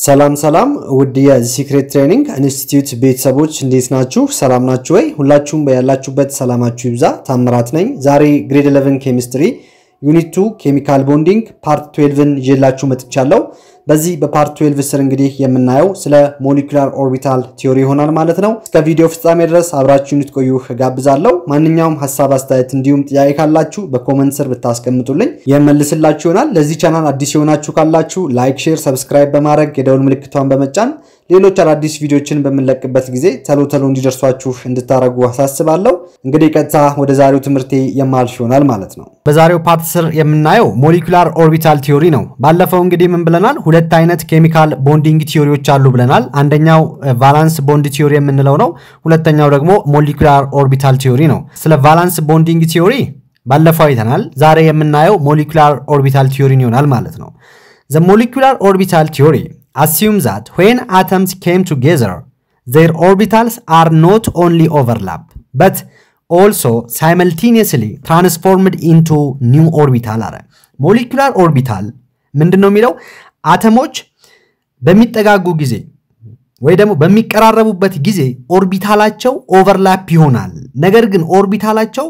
ሰላም ሰላም ውድ የሲክሬት training institute ቤተሰቦች እንዴት ናችሁ? ሰላም ናችሁ ወይ? ሁላችሁም ያላችሁበት ሰላማችሁ ይብዛ። ታምራት ነኝ። ዛሬ grade 11 chemistry unit 2 chemical bonding part 12ን ይዤላችሁ መጥቻለሁ። በዚህ በ part 12 ስር እንግዲህ የምናየው ስለ molecular orbital theory ይሆናል ማለት ነው። እስከ ቪዲዮ ፍጻሜ ድረስ አብራችሁ እንድትቆዩ ጋብዛለሁ። ማንኛውም ሀሳብ፣ አስተያየት እንዲሁም ጥያቄ ካላችሁ በ comment ስር ብታስቀምጡልኝ የመልስላችሁ ይሆናል። ለዚህ ቻናል አዲስ የሆናችሁ ካላችሁ like፣ share፣ subscribe በማድረግ የደውል ምልክቷን በመጫን ሌሎች አዳዲስ ቪዲዮችን በምንለቅበት ጊዜ ተሎ ተሎ እንዲደርሷችሁ እንድታደረጉ አሳስባለሁ። እንግዲህ ቀጥታ ወደ ዛሬው ትምህርቴ የማልፍ ይሆናል ማለት ነው። በዛሬው part ስር የምናየው molecular orbital theory ነው። ባለፈው እንግዲህ ምን ብለናል? ሁለት አይነት chemical bonding theory ዎች አሉ ብለናል። አንደኛው valence bond theory የምንለው ነው። ሁለተኛው ደግሞ molecular orbital theory ነው። ስለ valence bonding theory ባለፈው አይተናል። ዛሬ የምናየው molecular orbital theory ን ይሆናል ማለት ነው። the molecular orbital theory assume that when atoms came together, their orbitals are not only overlap, but also simultaneously transformed into new orbital አለ። molecular orbital ምንድን ነው የሚለው አተሞች በሚጠጋጉ ጊዜ ወይ ደግሞ በሚቀራረቡበት ጊዜ orbital ኣቸው overlap ይሆናል። ነገር ግን orbital ኣቸው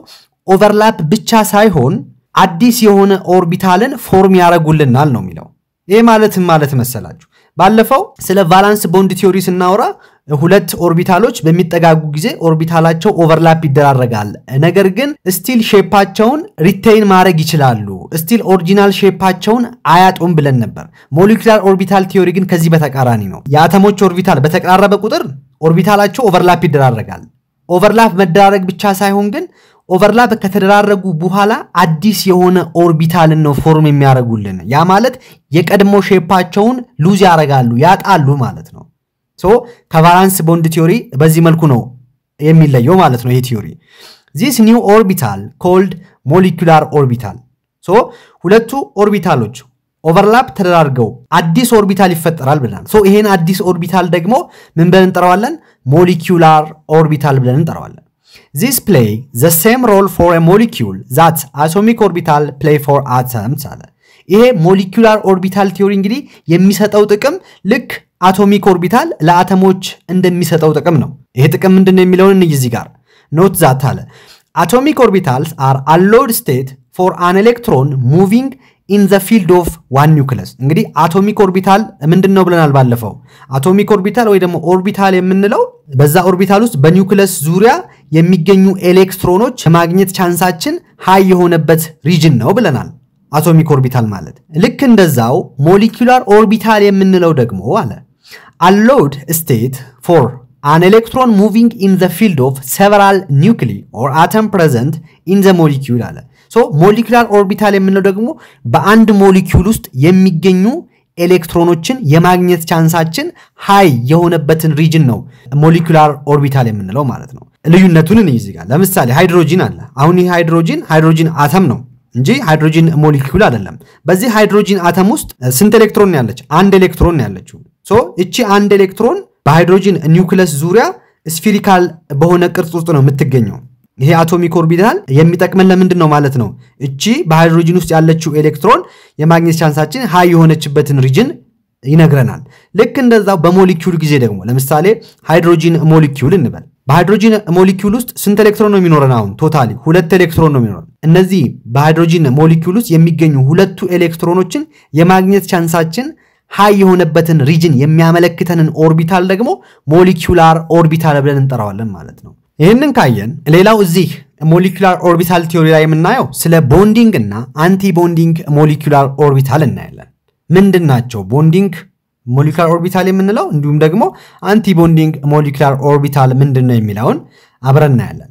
overlap ብቻ ሳይሆን አዲስ የሆነ orbital ን form ያደርጉልናል ነው የሚለው። ይህ ማለትም ማለት መሰላችሁ ባለፈው ስለ valence bond theory ስናወራ ሁለት orbital ኦች በሚጠጋጉ ጊዜ orbital ኣቸው overlap ይደራረጋል። ነገር ግን still shape ኣቸውን retain ማድረግ ይችላሉ። still original shape ኣቸውን አያጡም ብለን ነበር። molecular orbital theory ግን ከዚህ በተቃራኒ ነው። የአተሞች orbital በተቀራረበ ቁጥር orbital ኣቸው overlap ይደራረጋል። overlap መደራረግ ብቻ ሳይሆን ግን overlap ከተደራረጉ በኋላ አዲስ የሆነ orbital ን ነው form የሚያደርጉልን። ያ ማለት የቀድሞ shape ኣቸውን lose ያደርጋሉ ያጣሉ ማለት ነው። so ከ valence bond theory በዚህ መልኩ ነው የሚለየው ማለት ነው። ይህ theory this new orbital called molecular orbital። so ሁለቱ orbital ኦች overlap ተደራርገው አዲስ orbital ይፈጠራል ብለናል። so ይሄን አዲስ orbital ደግሞ ምን ብለን እንጠራዋለን? molecular orbital ብለን እንጠራዋለን። this play the same role for molecule that atomic orbital play for atoms አለ። ይሄ molecular orbital theory እንግዲህ የሚሰጠው ጥቅም ልክ atomic orbital ለአተሞች እንደሚሰጠው ጥቅም ነው። ይሄ ጥቅም ምንድን ነው የሚለውን እንይ እዚህ ጋር note that አለ atomic orbitals are allowed state for an electron moving in the field of one nucleus። እንግዲህ atomic orbital ምንድን ነው ብለናል ባለፈው። atomic orbital ወይ ደግሞ orbital የምንለው በዛ orbital ውስጥ በኒውክለስ ዙሪያ የሚገኙ ኤሌክትሮኖች የማግኘት chance ኣችን high የሆነበት region ነው ብለናል። atomic orbital ማለት ልክ እንደዛው molecular orbital የምንለው ደግሞ አለ allowed state for an electron moving in the field of several nuclei or atom present in the molecule አለ። so molecular orbital የምንለው ደግሞ በአንድ ሞሊኪውል ውስጥ የሚገኙ ኤሌክትሮኖችን የማግኘት chance አችን high የሆነበትን region ነው molecular orbital የምንለው ማለት ነው። ልዩነቱን እንይ እዚህ ጋር ለምሳሌ ሃይድሮጂን አለ። አሁን ይህ ሃይድሮጂን ሃይድሮጂን አተም ነው እንጂ ሃይድሮጂን ሞሊኪውል አይደለም። በዚህ ሃይድሮጂን አተም ውስጥ ስንት ኤሌክትሮን ያለች? አንድ ኤሌክትሮን ያለችው። so እቺ አንድ ኤሌክትሮን በሃይድሮጂን ኒውክለስ ዙሪያ spherical በሆነ ቅርጽ ውስጥ ነው የምትገኘው። ይሄ atomic orbital የሚጠቅመን ለምንድን ነው ማለት ነው? እቺ በሃይድሮጂን ውስጥ ያለችው ኤሌክትሮን የማግኘት chance አችን high የሆነችበትን region ይነግረናል። ልክ እንደዛው በሞሊኪውል ጊዜ ደግሞ ለምሳሌ ሃይድሮጂን ሞሊኪውል እንበል። በሃይድሮጂን ሞሊኪውል ውስጥ ስንት ኤሌክትሮን ነው የሚኖረን? አሁን totally ሁለት ኤሌክትሮን ነው የሚኖረን። እነዚህ በሃይድሮጂን ሞሊኪውል ውስጥ የሚገኙ ሁለቱ ኤሌክትሮኖችን የማግኘት chance አችን high የሆነበትን region የሚያመለክተንን orbital ደግሞ molecular orbital ብለን እንጠራዋለን ማለት ነው። ይህንን ካየን ሌላው እዚህ molecular orbital theory ላይ የምናየው ስለ bonding እና anti bonding molecular orbital እናያለን። ምንድን ናቸው bonding molecular orbital የምንለው እንዲሁም ደግሞ anti bonding molecular orbital ምንድን ነው የሚለውን አብረን እናያለን።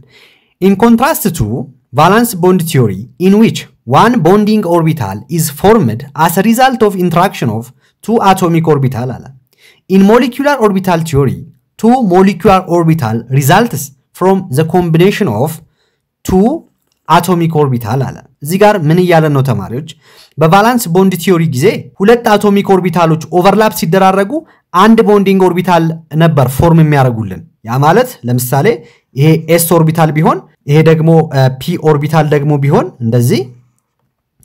in contrast to valence bond theory in which one bonding orbital is formed as result of interaction of two atomic orbital አለ። in molecular orbital theory two molecular orbital results from the combination of two atomic orbital አለ። እዚህ ጋር ምን እያለን ነው ተማሪዎች? በ valence bond theory ጊዜ ሁለት atomic orbital ኦች overlap ሲደራረጉ አንድ bonding orbital ነበር form የሚያደርጉልን። ያ ማለት ለምሳሌ ይሄ s orbital ቢሆን ይሄ ደግሞ p orbital ደግሞ ቢሆን እንደዚህ።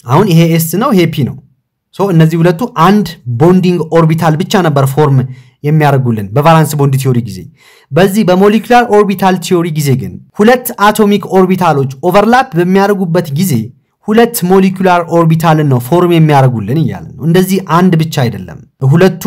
አሁን ይሄ s ነው፣ ይሄ p ነው። እነዚህ ሁለቱ አንድ bonding orbital ብቻ ነበር form የሚያደርጉልን በ valence bond theory ጊዜ። በዚህ በ molecular orbital theory ጊዜ ግን ሁለት atomic orbital ኦች overlap በሚያደርጉበት ጊዜ ሁለት molecular orbital ን ነው form የሚያደርጉልን እያለ ነው። እንደዚህ አንድ ብቻ አይደለም። ሁለቱ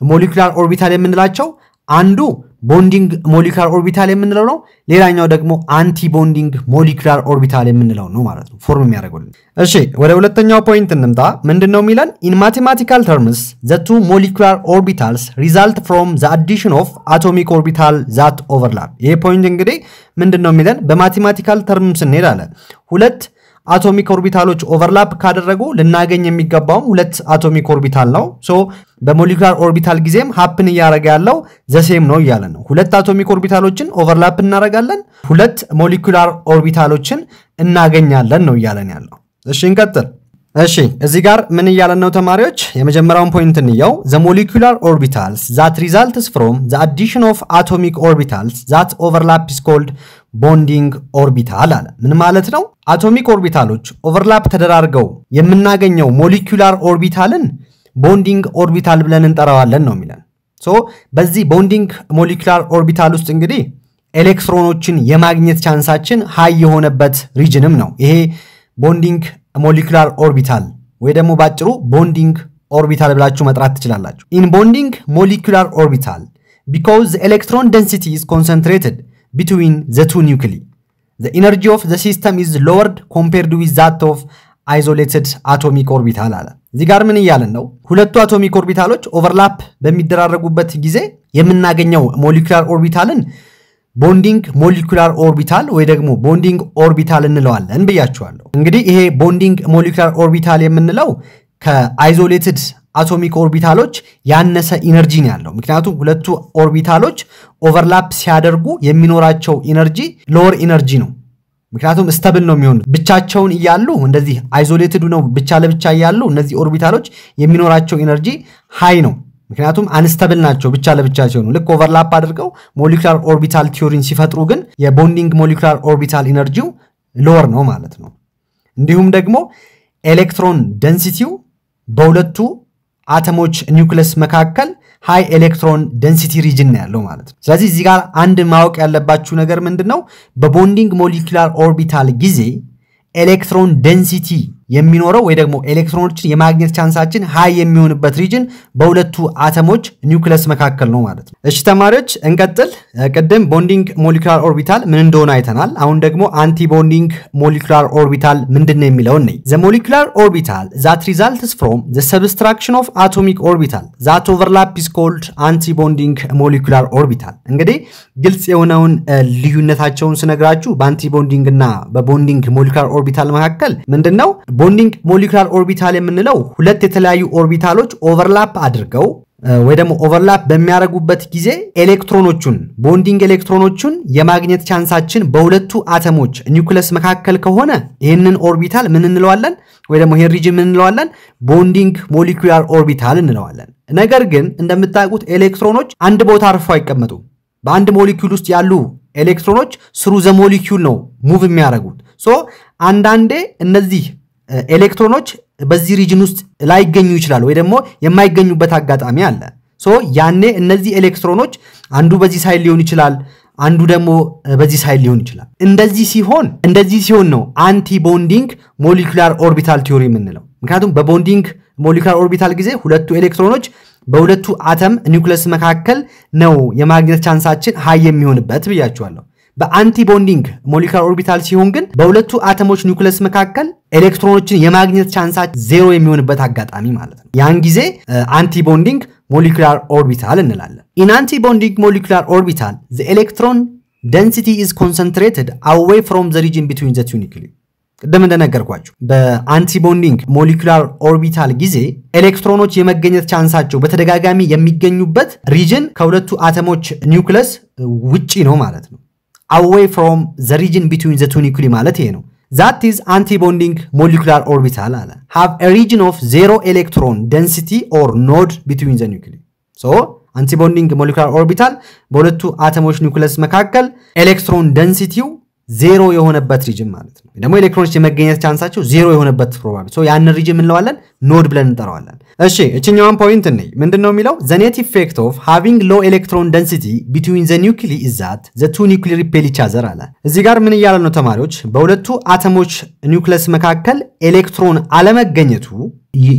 molecular orbital የምንላቸው አንዱ bonding molecular orbital የምንለው ነው። ሌላኛው ደግሞ anti bonding molecular orbital የምንለው ነው ማለት ነው form የሚያደርጉልን። እሺ ወደ ሁለተኛው point እንምጣ። ምንድን ነው የሚለን? in mathematical terms the two molecular orbitals result from the addition of atomic orbital that overlap። ይሄ point እንግዲህ ምንድን ነው የሚለን? በ mathematical term ስንሄድ አለ ሁለት atomic orbital ኦች overlap ካደረጉ ልናገኝ የሚገባውም ሁለት atomic orbital ነው። so በ molecular orbital ጊዜም happen እያደረገ ያለው the same ነው እያለ ነው። ሁለት atomic orbital ኦችን overlap እናደርጋለን፣ ሁለት molecular orbital ኦችን እናገኛለን ነው እያለን ያለው። እሺ እንቀጥል። እሺ እዚህ ጋር ምን እያለን ነው ተማሪዎች? የመጀመሪያውን point እንየው። the molecular orbitals that results from the addition of atomic orbitals that overlap is called bonding orbital አለ። ምን ማለት ነው? atomic orbital ኦች overlap ተደራርገው የምናገኘው molecular orbital ን bonding orbital ብለን እንጠራዋለን ነው የሚለን። so በዚህ bonding molecular orbital ውስጥ እንግዲህ ኤሌክትሮኖችን የማግኘት chance አችን high የሆነበት region ም ነው ይሄ bonding molecular orbital ወይ ደግሞ ባጭሩ bonding orbital ብላችሁ መጥራት ትችላላችሁ። in bonding molecular orbital because electron density is concentrated between the two nuclei the energy of the system is lowered compared with that of isolated atomic orbital አለ። እዚህ ጋር ምን እያለን ነው? ሁለቱ atomic orbital ኦች overlap በሚደራረጉበት ጊዜ የምናገኘው molecular orbital ን bonding molecular orbital ወይ ደግሞ bonding orbital እንለዋለን ብያችኋለሁ። እንግዲህ ይሄ bonding molecular orbital የምንለው ከ isolated atomic orbital ኦች ያነሰ energy ነው ያለው። ምክንያቱም ሁለቱ orbital ኦች overlap ሲያደርጉ የሚኖራቸው energy lower energy ነው። ምክንያቱም stable ነው የሚሆኑት። ብቻቸውን እያሉ እንደዚህ isolated ነው ብቻ ለብቻ እያሉ እነዚህ orbital ኦች የሚኖራቸው energy high ነው። ምክንያቱም unstable ናቸው ብቻ ለብቻ ሲሆኑ። ልክ overlap አድርገው molecular orbital theory ን ሲፈጥሩ ግን የ bonding molecular orbital energy ው lower ነው ማለት ነው። እንዲሁም ደግሞ electron density ው በሁለቱ አተሞች ኒውክለስ መካከል high electron density region ያለው ማለት ነው። ስለዚህ እዚህ ጋር አንድ ማወቅ ያለባችሁ ነገር ምንድን ነው? በ bonding molecular orbital ጊዜ electron density የሚኖረው ወይ ደግሞ ኤሌክትሮኖችን የማግኘት chance አችን high የሚሆንበት region በሁለቱ አተሞች ኒውክለስ መካከል ነው ማለት ነው። እሺ ተማሪዎች እንቀጥል። ቅድም bonding molecular orbital ምን እንደሆነ አይተናል። አሁን ደግሞ anti bonding molecular orbital ምንድን ነው የሚለውን እንይ። the molecular orbital that results from the substraction of atomic orbital that overlap is called anti molecular orbital። እንግዲህ ግልጽ የሆነውን ልዩነታቸውን ስነግራችሁ በ anti bonding እና በ bonding molecular orbital መካከል ምንድን ነው bonding molecular orbital የምንለው ሁለት የተለያዩ orbital ኦች overlap አድርገው ወይ ደግሞ overlap በሚያደርጉበት ጊዜ ኤሌክትሮኖቹን bonding ኤሌክትሮኖቹን የማግኘት chance አችን በሁለቱ አተሞች ኒውክለስ መካከል ከሆነ ይህንን orbital ምን እንለዋለን? ወይ ደግሞ ይህን region ምን እንለዋለን? bonding molecular orbital እንለዋለን። ነገር ግን እንደምታውቁት ኤሌክትሮኖች አንድ ቦታ አርፈው አይቀመጡም። በአንድ ሞሊኪውል ውስጥ ያሉ ኤሌክትሮኖች through the molecule ነው move የሚያደርጉት። so አንዳንዴ እነዚህ ኤሌክትሮኖች በዚህ region ውስጥ ላይገኙ ይችላል ወይ ደግሞ የማይገኙበት አጋጣሚ አለ። so ያኔ እነዚህ ኤሌክትሮኖች አንዱ በዚህ side ሊሆን ይችላል፣ አንዱ ደግሞ በዚህ side ሊሆን ይችላል። እንደዚህ ሲሆን እንደዚህ ሲሆን ነው anti bonding molecular orbital theory የምንለው። ምክንያቱም በ bonding molecular orbital ጊዜ ሁለቱ ኤሌክትሮኖች በሁለቱ አተም ኒውክለስ መካከል ነው የማግኘት chance ኣችን high የሚሆንበት ብያችኋለሁ። በ anti bonding molecular orbital ሲሆን ግን በሁለቱ አተሞች ኒውክለስ መካከል ኤሌክትሮኖችን የማግኘት ቻንሳች ዜሮ የሚሆንበት አጋጣሚ ማለት ነው። ያን ጊዜ anti bonding molecular orbital እንላለን። in anti molecular orbital electron density is concentrated away from the region between the two nuclei ቅድም እንደነገርኳችሁ በ antibonding molecular orbital ጊዜ ኤሌክትሮኖች የመገኘት chance ኣቸው በተደጋጋሚ የሚገኙበት region ከሁለቱ አተሞች ኒውክለስ ውጪ ነው ማለት ነው። away from the region between the two nuclei ማለት ይሄ ነው። that is antibonding molecular orbital አለ have a region of zero electron density or node between the nuclei so antibonding molecular orbital በሁለቱ አተሞች ኒውክለስ መካከል electron density ው ዜሮ የሆነበት region ማለት ነው። ደግሞ ኤሌክትሮኖች የመገኘት chance ኣቸው ዜሮ የሆነበት probability ያንን region ምን እንለዋለን node ብለን እንጠራዋለን። እሺ እቺኛዋን point እንይ። ምንድን ነው የሚለው the net effect of having low electron density between the nuclei is that the two nuclei repel each other አለ። እዚህ ጋር ምን እያለ ነው ተማሪዎች? በሁለቱ አተሞች ኒውክለስ መካከል ኤሌክትሮን አለመገኘቱ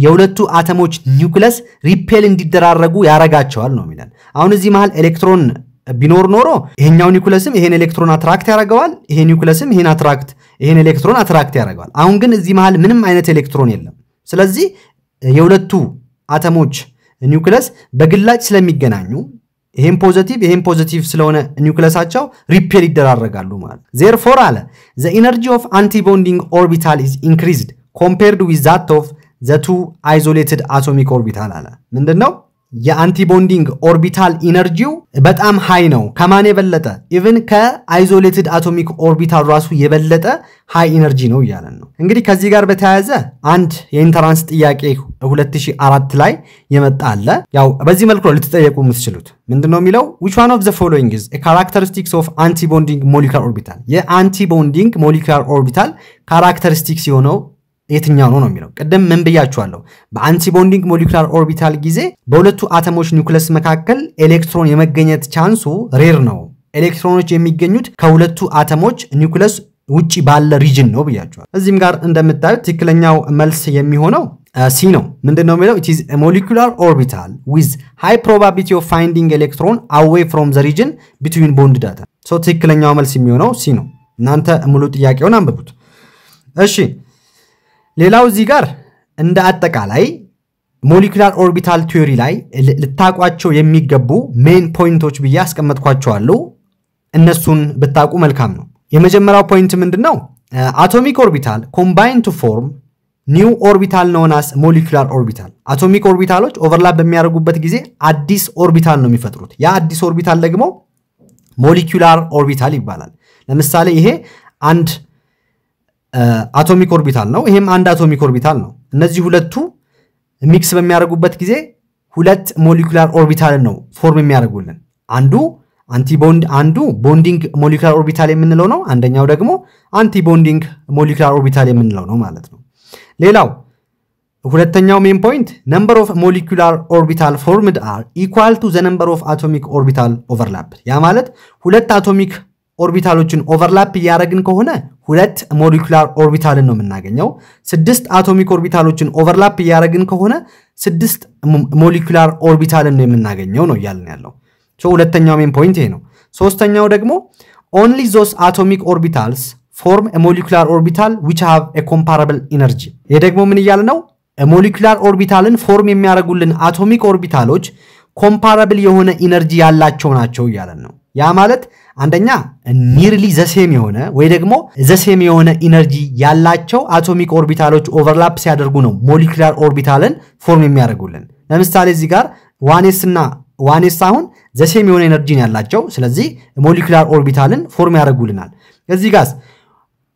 የሁለቱ አተሞች ኒውክለስ repel እንዲደራረጉ ያረጋቸዋል ነው የሚለን። አሁን እዚህ መሃል ኤሌክትሮን ቢኖር ኖሮ ይሄኛው ኒውክለስም ይሄን ኤሌክትሮን attract ያደርገዋል፣ ይሄ ኒውክለስም ይሄን attract ይሄን ኤሌክትሮን attract ያደርገዋል። አሁን ግን እዚህ መሃል ምንም አይነት ኤሌክትሮን የለም። ስለዚህ የሁለቱ አተሞች ኒውክለስ በግላጭ ስለሚገናኙ ይሄም positive ይሄም positive ስለሆነ ኒውክለሳቸው repel ይደራረጋሉ ማለት therefore አለ the energy of antibonding orbital is increased compared with that of the two isolated atomic orbital አለ ምንድን ነው የ antibonding orbital energy ው በጣም high ነው። ከማን የበለጠ even ከ isolated atomic orbital ራሱ የበለጠ high energy ነው እያለን ነው። እንግዲህ ከዚህ ጋር በተያያዘ አንድ የ entrance ጥያቄ 2004 ላይ የመጣ አለ። ያው በዚህ መልኩ ነው ልትጠየቁ የምትችሉት። ምንድን ነው የሚለው which one of the following is characteristics of antibonding molecular orbital የ antibonding molecular orbital characteristics የሆነው የትኛው ነው ነው የሚለው። ቅድም ምን ብያችኋለሁ? በ antibonding molecular orbital ጊዜ በሁለቱ አተሞች ኒውክለስ መካከል ኤሌክትሮን የመገኘት chance ኡ rare ነው። ኤሌክትሮኖች የሚገኙት ከሁለቱ አተሞች ኒውክለስ ውጭ ባለ region ነው ብያችኋል። እዚህም ጋር እንደምታዩት ትክክለኛው መልስ የሚሆነው C ነው። ምንድን ነው የሚለው it is molecular orbital with high probability of finding electron away from the region between bonded atom። ትክክለኛው መልስ የሚሆነው C ነው። እናንተ ሙሉ ጥያቄውን አንብቡት እሺ። ሌላው እዚህ ጋር እንደ አጠቃላይ molecular orbital theory ላይ ልታቋቸው የሚገቡ main point ኦች ብዬ አስቀመጥኳቸዋለሁ። እነሱን ብታቁ መልካም ነው። የመጀመሪያው point ምንድን ነው? atomic orbital combine to form new orbital known as molecular orbital። atomic orbital ኦች overlap በሚያደርጉበት ጊዜ አዲስ orbital ነው የሚፈጥሩት። ያ አዲስ orbital ደግሞ molecular orbital ይባላል። ለምሳሌ ይሄ አንድ atomic orbital ነው። ይሄም አንድ atomic orbital ነው። እነዚህ ሁለቱ mix በሚያደርጉበት ጊዜ ሁለት molecular orbital ን ነው form የሚያደርጉልን። አንዱ antibond አንዱ bonding molecular orbital የምንለው ነው። አንደኛው ደግሞ antibonding molecular orbital የምንለው ነው ማለት ነው። ሌላው ሁለተኛው main point number of molecular orbital formed are equal to the number of atomic orbital overlap። ያ ማለት ሁለት atomic orbital ኦችን overlap እያደረግን ከሆነ ሁለት molecular orbital ን ነው የምናገኘው። ስድስት atomic orbital ኦችን overlap እያደረግን ከሆነ ስድስት molecular orbital ን ነው የምናገኘው ነው እያልን ያለው። ሁለተኛው main point ይሄ ነው። ሶስተኛው ደግሞ only those atomic orbitals form molecular orbital which have comparable energy። ይህ ደግሞ ምን እያለ ነው? molecular orbital ን form የሚያደርጉልን atomic orbital ኦች comparable የሆነ energy ያላቸው ናቸው እያለን ነው። ያ ማለት አንደኛ nearly the same የሆነ ወይ ደግሞ the same የሆነ energy ያላቸው atomic orbital ኦች overlap ሲያደርጉ ነው molecular orbital ን form የሚያደርጉልን። ለምሳሌ እዚህ ጋር ዋኔስ እና ዋኔስ አሁን the same የሆነ energy ን ያላቸው ስለዚህ molecular orbital ን form ያደርጉልናል። እዚህ ጋር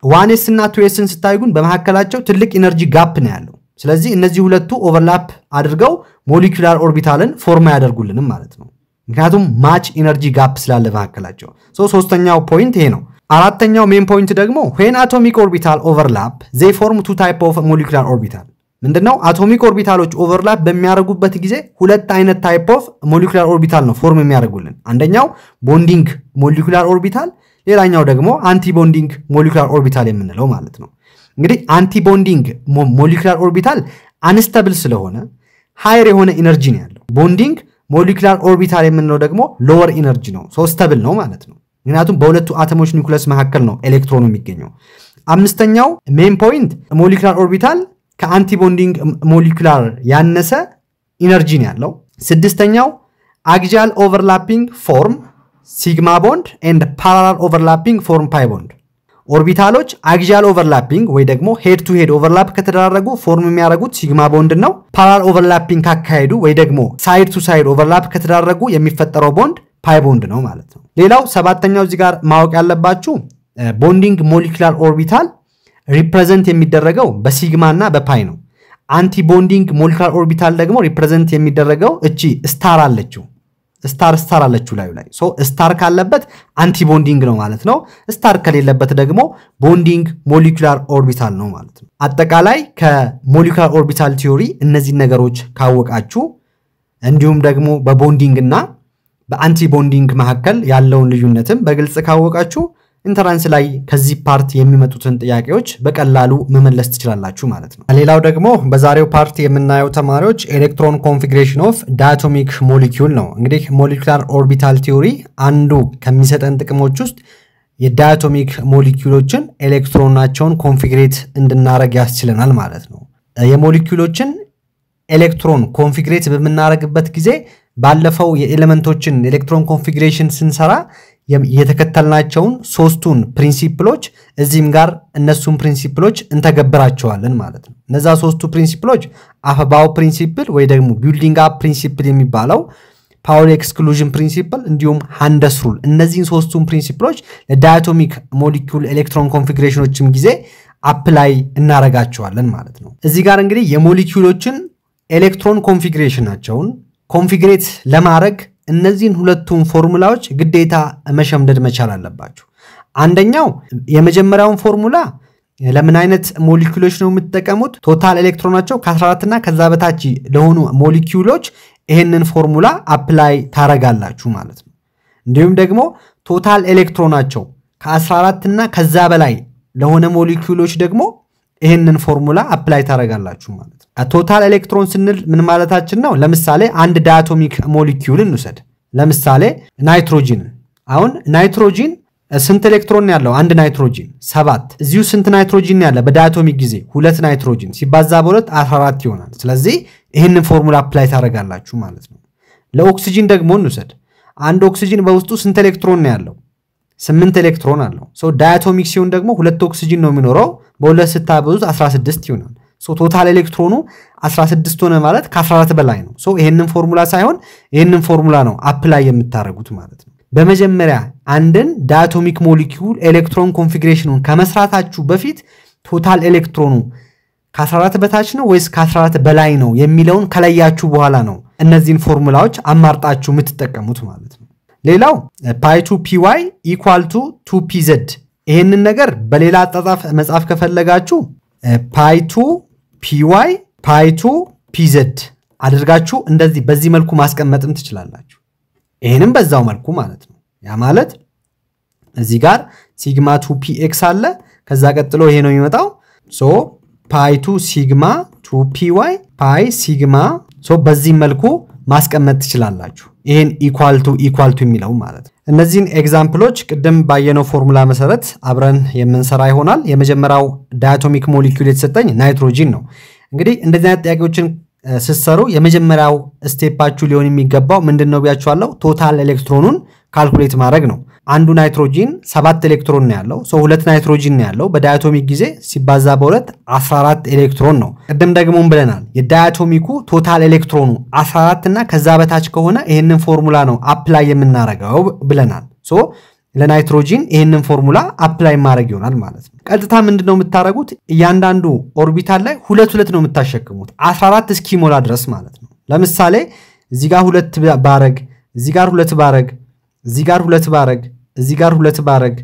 ዋኔስ እና ቱኤስን ስታዩ ግን በመካከላቸው ትልቅ energy gap ነው ያለው። ስለዚህ እነዚህ ሁለቱ overlap አድርገው molecular orbital ን form አያደርጉልንም ማለት ነው። ምክንያቱም much energy gap ስላለ መካከላቸው። ሶስተኛው point ይሄ ነው። አራተኛው main point ደግሞ when atomic orbital overlap they form two type of molecular orbital ምንድነው? atomic orbital ኦች overlap በሚያደርጉበት ጊዜ ሁለት አይነት type of molecular orbital ነው form የሚያደርጉልን። አንደኛው bonding molecular orbital፣ ሌላኛው ደግሞ antibonding molecular orbital የምንለው ማለት ነው። እንግዲህ antibonding molecular orbital unstable ስለሆነ higher የሆነ energy ነው ያለው። bonding molecular orbital የምንለው ደግሞ lower energy ነው፣ so stable ነው ማለት ነው። ምክንያቱም በሁለቱ አተሞች ኒውክለስ መካከል ነው ኤሌክትሮኑ የሚገኘው። አምስተኛው main point molecular orbital ከ antibonding molecular ያነሰ energy ነው ያለው። ስድስተኛው axial overlapping form sigma bond and parallel overlapping form pi bond። orbital ኦች axial overlapping ወይ ደግሞ head to head overlap ከተደራረጉ form የሚያደርጉት sigma bond ነው። parallel overlapping ካካሄዱ ወይ ደግሞ side to side overlap ከተደራረጉ የሚፈጠረው bond pi bond ነው ማለት ነው። ሌላው ሰባተኛው እዚህ ጋር ማወቅ ያለባችሁ bonding molecular orbital represent የሚደረገው በ sigma እና በ pi ነው። anti bonding molecular orbital ደግሞ represent የሚደረገው እቺ star አለችው star star አለችው ላዩ ላይ star ካለበት anti bonding ነው ማለት ነው። star ከሌለበት ደግሞ bonding molecular orbital ነው ማለት ነው። አጠቃላይ ከ molecular orbital theory እነዚህን ነገሮች ካወቃችሁ እንዲሁም ደግሞ በ bonding እና በ anti bonding መካከል ያለውን ልዩነትም በግልጽ ካወቃችሁ entrance ላይ ከዚህ part የሚመጡትን ጥያቄዎች በቀላሉ መመለስ ትችላላችሁ ማለት ነው። ሌላው ደግሞ በዛሬው part የምናየው ተማሪዎች electron configuration of diatomic molecule ነው። እንግዲህ molecular orbital theory አንዱ ከሚሰጠን ጥቅሞች ውስጥ የ diatomic molecule ኦችን ኤሌክትሮናቸውን configurate እንድናረግ ያስችለናል ማለት ነው። የ molecule ኦችን electron configurate በምናደርግበት ጊዜ ባለፈው የ element ኦችን electron configuration ስንሰራ የተከተልናቸውን ሶስቱን principle ኦች እዚህም ጋር እነሱን principle ኦች እንተገብራቸዋለን ማለት ነው። እነዛ ሶስቱ principle ኦች Aufbau principle ወይ ደግሞ building up principle የሚባለው Pauli exclusion principle እንዲሁም Hund's rule እነዚህን ሶስቱን principle ኦች ለ diatomic molecule electron configuration ኦችም ጊዜ apply እናረጋቸዋለን ማለት ነው። እዚህ ጋር እንግዲህ የ molecule ኦችን electron configuration ኣቸውን configurate ለማድረግ እነዚህን ሁለቱን ፎርሙላዎች ግዴታ መሸምደድ መቻል አለባችሁ። አንደኛው የመጀመሪያውን ፎርሙላ ለምን አይነት ሞሊኪዩሎች ነው የምትጠቀሙት? total ኤሌክትሮናቸው ከ14 እና ከዛ በታች ለሆኑ ሞሊኪዩሎች ይህንን formula apply ታረጋላችሁ ማለት ነው። እንዲሁም ደግሞ total ኤሌክትሮናቸው ከ14 እና ከዛ በላይ ለሆነ ሞሊኪዩሎች ደግሞ ይህንን formula apply ታደረጋላችሁ ማለት ነው። total electron ስንል ምን ማለታችን ነው? ለምሳሌ አንድ diatomic molecule እንውሰድ። ለምሳሌ ናይትሮጂንን። አሁን ናይትሮጂን ስንት ኤሌክትሮን ያለው? አንድ ናይትሮጂን ሰባት። እዚሁ ስንት ናይትሮጂን ያለ? በ diatomic ጊዜ ሁለት ናይትሮጂን ሲባዛ በሁለት 14 ይሆናል። ስለዚህ ይህንን formula apply ታደረጋላችሁ ማለት ነው። ለኦክሲጂን ደግሞ እንውሰድ። አንድ ኦክሲጂን በውስጡ ስንት ኤሌክትሮን ያለው? ስምንት ኤሌክትሮን አለው። diatomic ሲሆን ደግሞ ሁለት ኦክሲጂን ነው የሚኖረው። በሁለት ስታበዙት 16 ይሆናል። total ኤሌክትሮኑ 16 ሆነ ማለት ከ14 በላይ ነው። ይህንን ፎርሙላ ሳይሆን ይህንን ፎርሙላ ነው apply የምታደርጉት ማለት ነው። በመጀመሪያ አንድን diatomic molecule electron configuration ኑን ከመስራታችሁ በፊት total ኤሌክትሮኑ ከ14 በታች ነው ወይስ ከ14 በላይ ነው የሚለውን ከለያችሁ በኋላ ነው እነዚህን ፎርሙላዎች አማርጣችሁ የምትጠቀሙት ማለት ነው። ሌላው pi two py equal to two pz ይህንን ነገር በሌላ አጻጻፍ መጻፍ ከፈለጋችሁ pi two py pi two pz አድርጋችሁ እንደዚህ በዚህ መልኩ ማስቀመጥም ትችላላችሁ። ይህንም በዛው መልኩ ማለት ነው። ያ ማለት እዚህ ጋር sigma two p x አለ። ከዛ ቀጥሎ ይሄ ነው የሚመጣው። so pi two sigma two p pi sigma so በዚህ መልኩ ማስቀመጥ ትችላላችሁ። ይህን equal to equal to የሚለው ማለት ነው። እነዚህን example ኦች ቅድም ባየነው ፎርሙላ መሰረት አብረን የምንሰራ ይሆናል። የመጀመሪያው diatomic molecule የተሰጠኝ ናይትሮጂን ነው። እንግዲህ እንደዚህ አይነት ጥያቄዎችን ስትሰሩ የመጀመሪያው step ኣችሁ ሊሆን የሚገባው ምንድን ነው ብያችኋለሁ? total ኤሌክትሮኑን calculate ማድረግ ነው። አንዱ ናይትሮጂን ሰባት ኤሌክትሮን ነው ያለው። so ሁለት ናይትሮጂን ነው ያለው። በ diatomic ጊዜ ሲባዛ በሁለት 14 ኤሌክትሮን ነው። ቅድም ደግሞም ብለናል። የ diatomic ኩ total ኤሌክትሮኑ 14 እና ከዛ በታች ከሆነ ይህንን ፎርሙላ ነው apply የምናረገው ብለናል። so ለናይትሮጂን ይህንን formula apply ማድረግ ይሆናል ማለት ነው። ቀጥታ ምንድን ነው የምታደረጉት? እያንዳንዱ orbital ላይ ሁለት ሁለት ነው የምታሸክሙት 14 እስኪሞላ ድረስ ማለት ነው። ለምሳሌ እዚህ ጋር ሁለት ባረግ፣ እዚህ ጋር ሁለት ባረግ እዚህ ጋር ሁለት ባረግ እዚህ ጋር ሁለት ባረግ